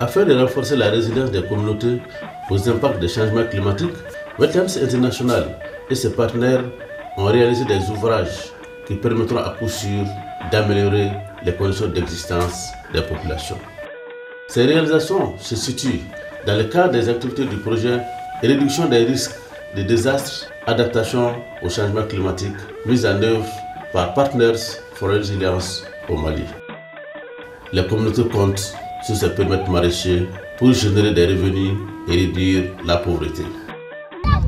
Afin de renforcer la résilience des communautés aux impacts des changements climatiques, Wetlands International et ses partenaires ont réalisé des ouvrages qui permettront à coup sûr d'améliorer les conditions d'existence des populations. Ces réalisations se situent dans le cadre des activités du projet Réduction des risques de désastres, adaptation au changement climatique, mise en œuvre par Partners for Resilience au Mali. Les communautés comptent sur ces périmètres maraîchers pour générer des revenus et réduire la pauvreté.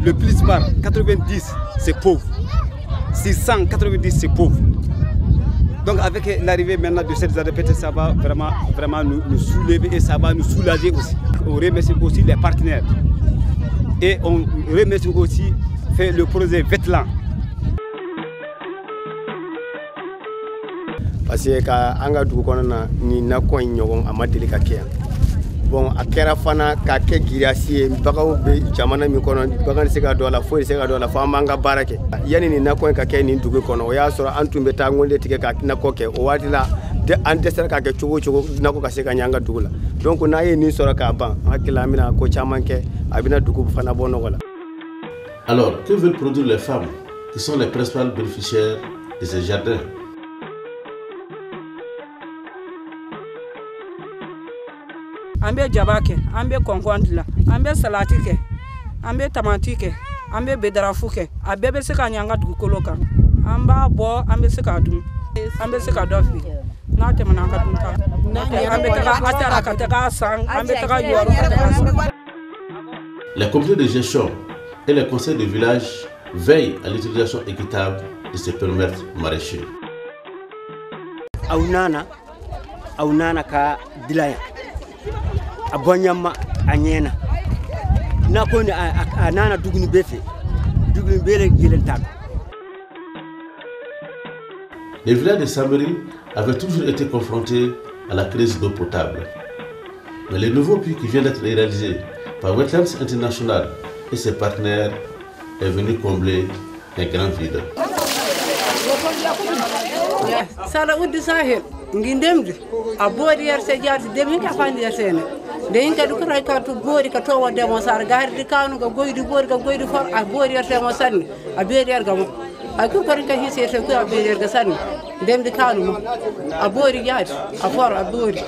Le plus par 90, c'est pauvre. 690, c'est pauvre. Donc avec l'arrivée maintenant de cette ZPT, ça va vraiment, vraiment nous, nous, soulever et ça va nous soulager aussi. On remercie aussi les partenaires. Et on remercie aussi fait le projet Vetlan. Parce que ka an ka dugu kɔnɔ na ni nakɔ in ɲɔgɔn a ma deli ka kɛ yan. Bɔn a kɛra fana k'a kɛ giriyasi ye baganw bɛ jamana min kɔnɔ bagan tɛ se ka don a la foyi tɛ se ka don a la fo an b'an ka baara kɛ. Yanni nin nakɔ in ka kɛ nin dugu kɔnɔ o y'a sɔrɔ an tun bɛ taa ŋɔnde tigɛ ka nakɔ kɛ. O waati la an dɛsɛra k'a kɛ cogo o cogo nakɔ ka se ka ɲɛ an ka dugu la. Donc n'a ye nin sɔrɔ k'a ban an hakili la an bɛna ko caman kɛ a bɛna dugu fana bɔ nɔgɔ la. Alors, que veulent produire les femmes qui sont les principales bénéficiaires de ces jardins an bɛ jaba kɛ an bɛ kɔnkɔn dilan an bɛ salati kɛ an bɛ tamati kɛ an bɛ bedarafu kɛ a bɛɛ bɛ se ka ɲɛ an ka dugukolo kan an b'a bɔ an bɛ se k'a dun an bɛ se ka dɔ feere n'a tɛmɛna an ka dun ta an bɛ taga atara ka taga san an bɛ taga yɔrɔ ka taga san Les comités de gestion et les conseils de village veillent à l'utilisation équitable de ces périmètres maraîchers. aw nana aw nana ka dilaya a a n'a a nana Les villages de Samiri avaient toujours été confrontés à la crise d'eau potable. Mais le nouveau puits qui vient d'être réalisé par Wetlands International et ses partenaires est venu combler un grand vide. uddi sahel ngi ndemdi a boori jaati demi nde hin kadi kotoy ka to boori ka to wodde mo sa aɗa gaaridi kawnuga goydi boori ka goydi fof a booriyerte mo sanne a beeriyerga mo ay kur korin ka hiisiyerte koy a beeriyerga sanne ndemdi kawnu mo a boori yaadi a foro a boori